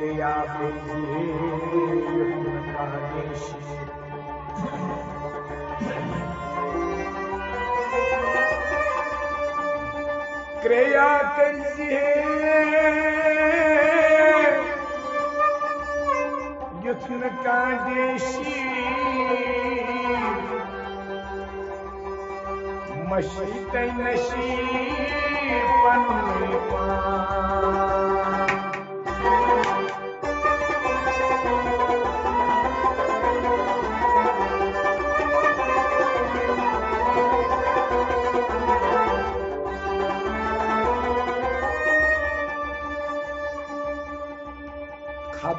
entre árvores e carnes. Creia que se yutn kardeşi Maşrikten neşi panmayma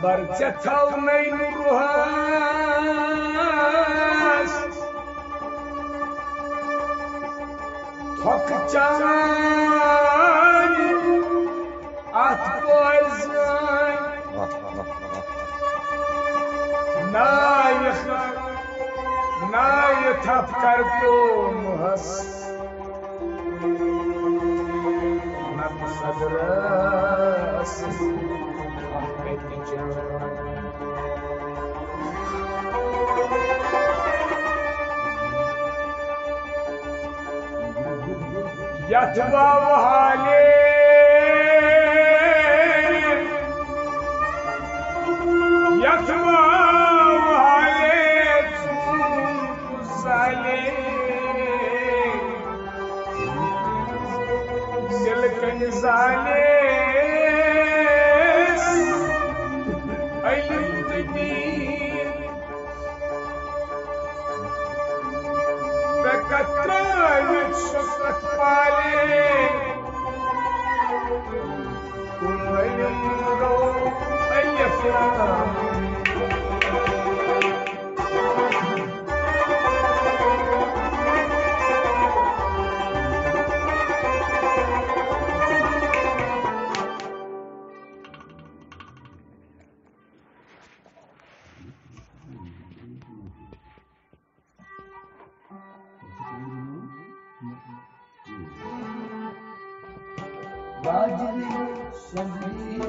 خبر چتاو نین روح است تک چان ات بازن نایخ نای تپ کردو محس من صدرس Ahmet Can Yatma hali Yatma hali Zalim Silken zalim Mm-hmm. Rajiri Sandrilo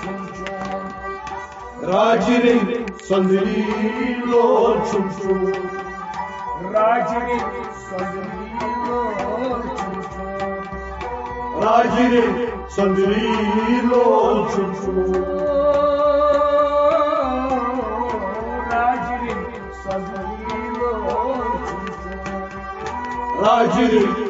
Chumchu Rajri Sadrilo Chumcho Rajiri Sandrilo Chumchu Rajri Sadrilo Chumcho Rajiri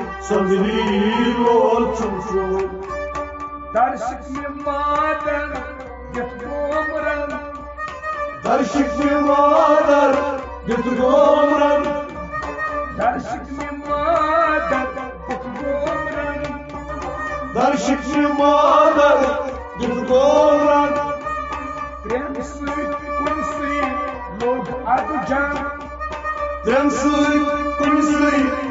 سبيل وتشوف درشك من مادر جتقوم رن درشك من مادر جتقوم رن درشك من مادر جتقوم رن درشك من مادر جتقوم رن ترم سوي كن سوي لوب أدو جان ترم سوي كن سوي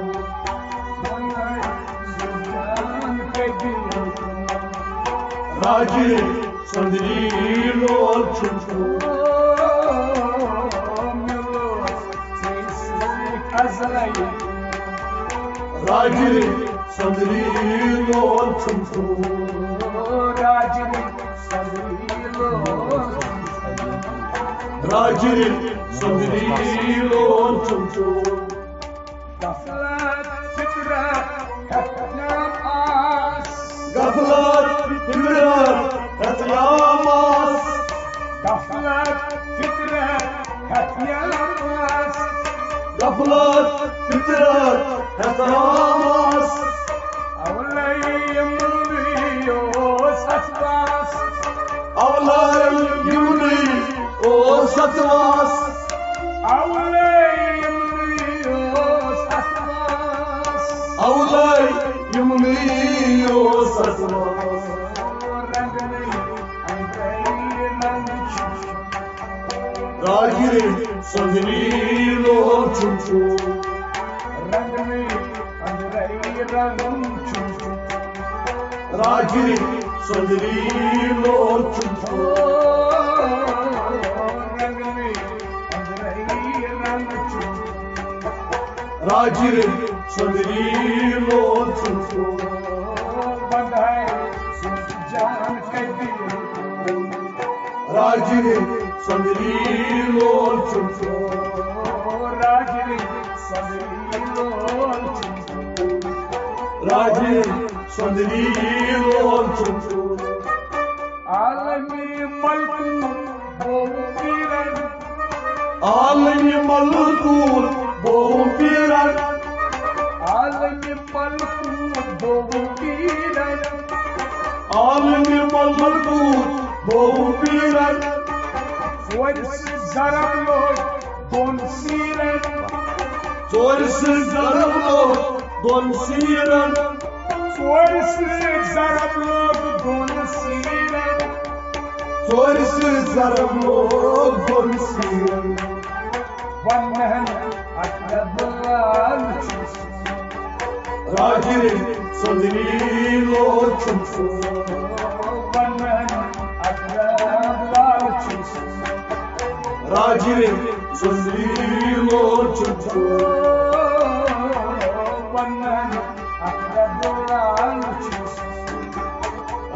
Rajire Sandri Lolanfu Rajire Sandri Lolanfu Rajire Sandri Lolanfu Gaflat Himrat Katliamas Gaflet, غفلات فترات هتراس أولا يمني وسط باس أولا يمني وسط باس أولا يمني وسط باس راگیریم سازنی لو چون چون رنگ می اندرای رنگ چون چون راگیریم سازنی لو چون چون رنگ می اندرای رنگ چون راگیریم سازنی لو چون چون بندهای سوز جان کدی راگیریم राजरी सदरी लोल Ragiri sandrilo çumçum आलमी मलकू वो Piran Alemi malkul boğum piran आलमी मलकू वो Piran Alemi malkul boğum piran Force Zorsiz zaramlor, don siren. Zorsiz zaramlor, don siren. Zorsiz zaramlor, don siren. Zorsiz zaramlor, don siren. Vanmehen akrablar çumsuz. Zahirin sözünü lo çumsuz. ഹാജിറിൻ ചുറ്റു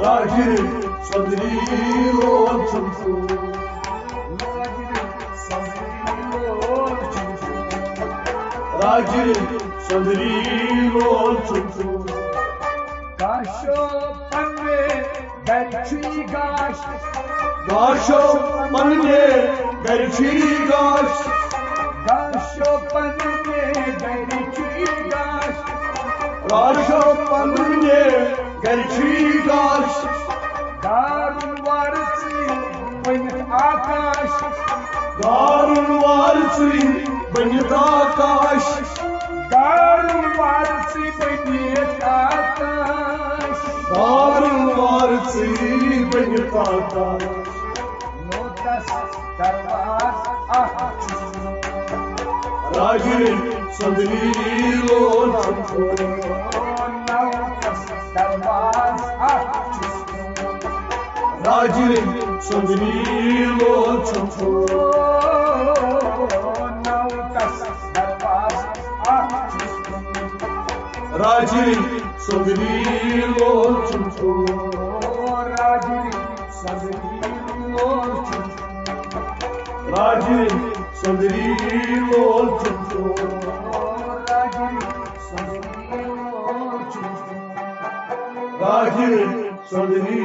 ഹാജിറിൻ صدري وانتم راجل صدري وانتم Kaşo panne belki gaş Kaşo panne Derviş Raşopanı ne gerçi daş Raşopanı ne gerçi daş Darun varısı beni akaş Darun varısı beni akaş Darun varısı beni akaş Darun varısı beni akaş راجل صدري لون راجل صدري لون راجل صدري لون راجل صدري لون راجل sandrilo çumçum Rajri sadri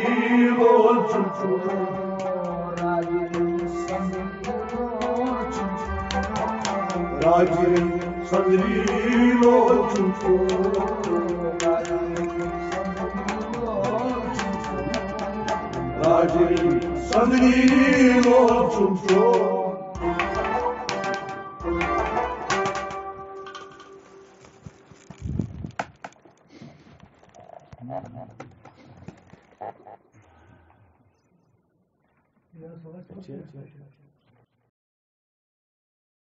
Ragiri sandrilo çumçum Ragiri sandrilo çumçum Ragiri 行行行。